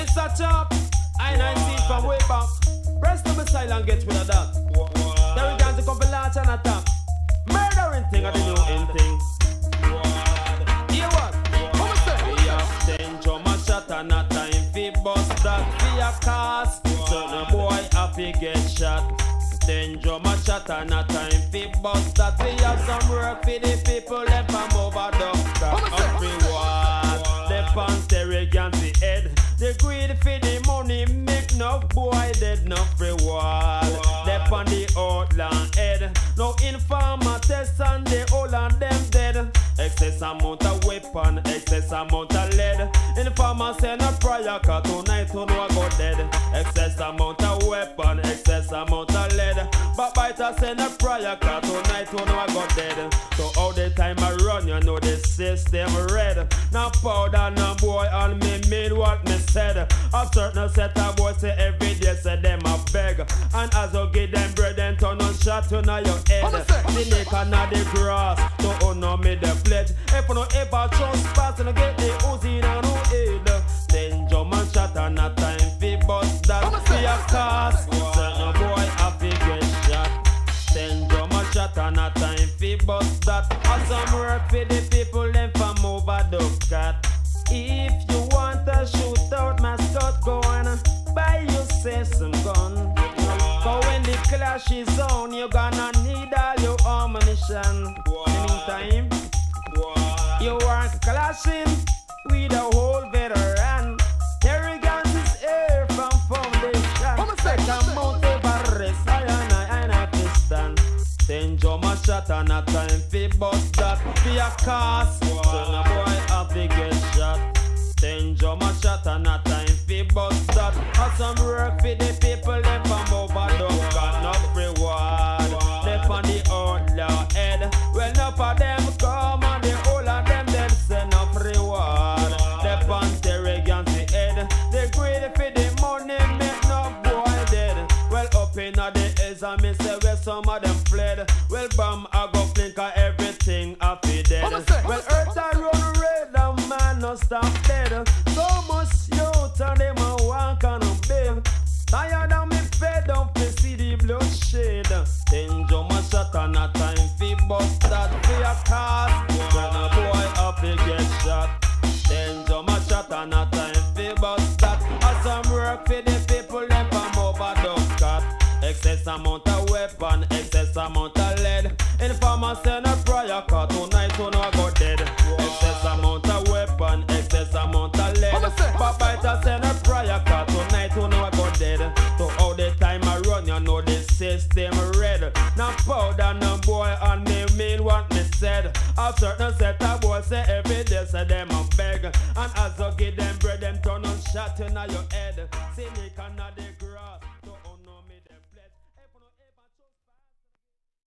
It's a chop. I ain't see it from way back. Press the missile and get rid of that. There we go, to couple large and attack. Murdering thing of the new in thing. Hear what? We say? We have ten drum and shot and a time fi bust that fi a cast. Certain boy have fi get shot. Ten drum and shot and a time fi bust that fi have some work fi the people left from over Greed fi the money make no boy dead no reward. Left on the outland head. No informer test and the whole of them dead. Excess amount of weapon, excess amount of lead. Informer send a prayer cause tonight you know I go dead. Excess amount of weapon, excess amount of lead. But biter send a prayer cause tonight you know I go dead. So all the time I run, you know the system red. Now powder, no boy, on me mean what me said. A certain set of boys say every day say them a beg. And as you give them bread and turn on shot to your head. The neck and the grass, to honor me the pledge. If you no ever trespass and get the Uzi and no head. Then jump and shot and a time fi bust that be a cast. Certain boy have to get shot. Then drum and shot and a time fi bust that. As some work for the people them from over the cat. If some gun. Cause when the clash is on, you're gonna need all your ammunition. In the meantime, you are clashing with a whole veteran. Arrogance is air from foundation. Second Mount Everest, I and I, and I piston. Ten drum a shot and a time fi bust that fi a cast. Son a boy have to Have some work fi the people them from over the got no reward. Left on the outlaw head. Well, enough of them come and the whole of them them send up reward. On Terry Ganzie head. They greedy fi the money make no boy dead. Well, up in the hills and me say where some of them fled. Well, bam, work the people them from over the cat. Excess amount of weapon, excess amount of lead. Informer send a prayer call tonight you I go dead. Said. A certain set of boys say every day say them a beg. And as you give them bread, them turn on shot in your head. Cynic and the grass.